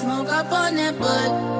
smoke up on that butt.